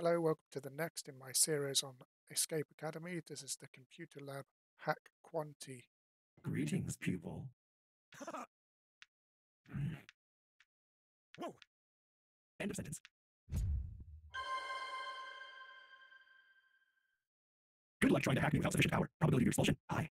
Hello, welcome to the next in my series on Escape Academy. This is the Computer Lab Hack Quanty. Greetings, pupil. Whoa! End of sentence. Good luck trying to hack me without sufficient power. Probability of expulsion, high.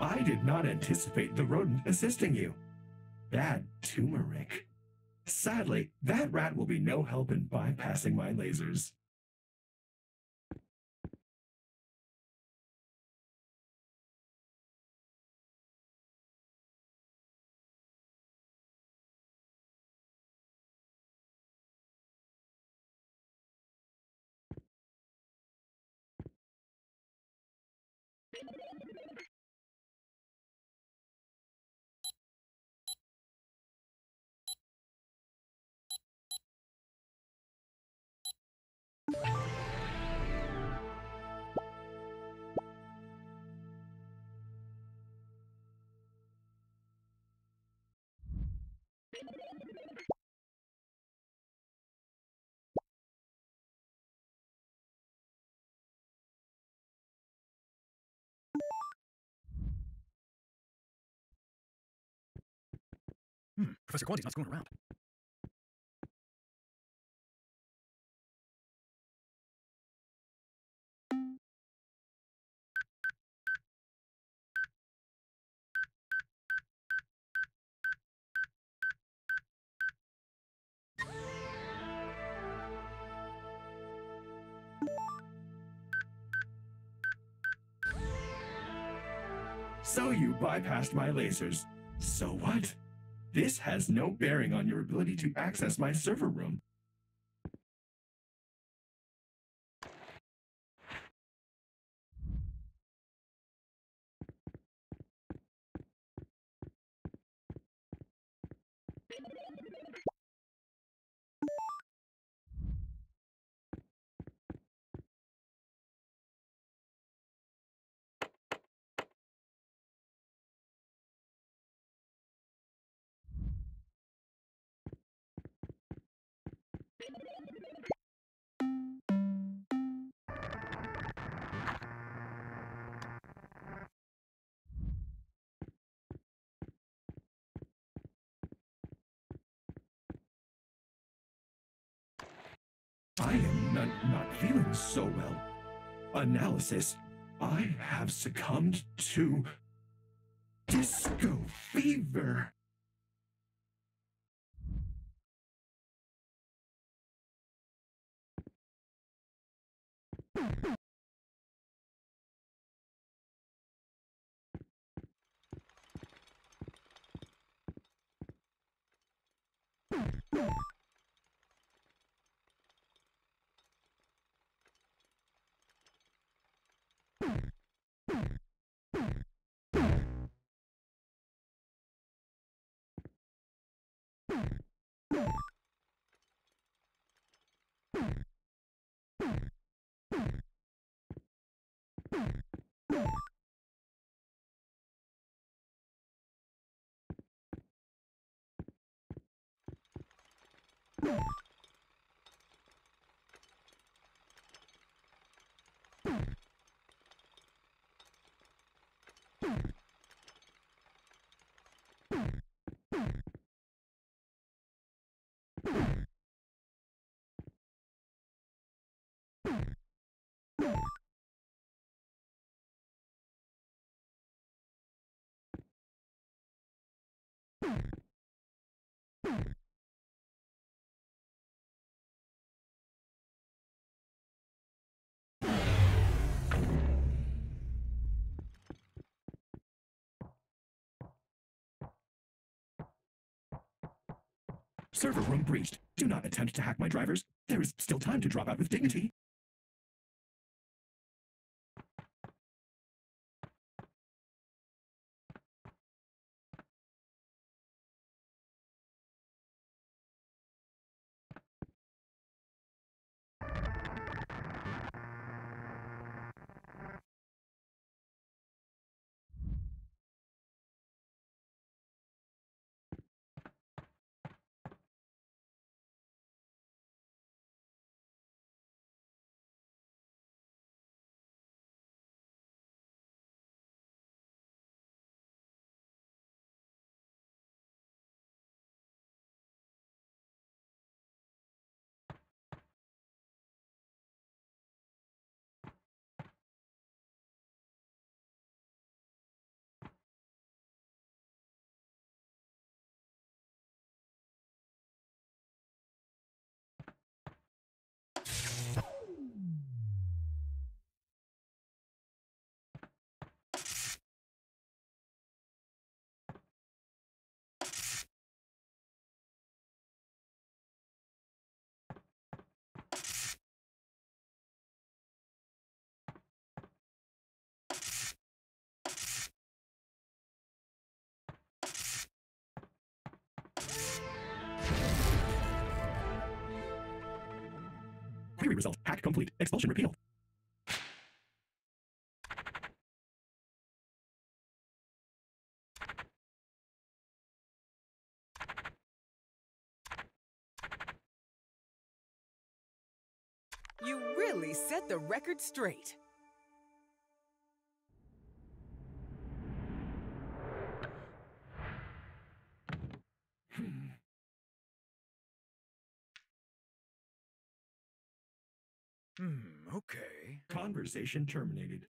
I did not anticipate the rodent assisting you. Bad turmeric. Sadly, that rat will be no help in bypassing my lasers. Hmm, Professor Quanty's not screwing around. So you bypassed my lasers. So what? This has no bearing on your ability to access my server room. I am not, not feeling so well. Analysis. I have succumbed to disco fever. you you. Server room breached. Do not attempt to hack my drivers. There is still time to drop out with dignity. Result. Hack complete. Expulsion repealed. You really set the record straight. Hmm, okay. Conversation terminated.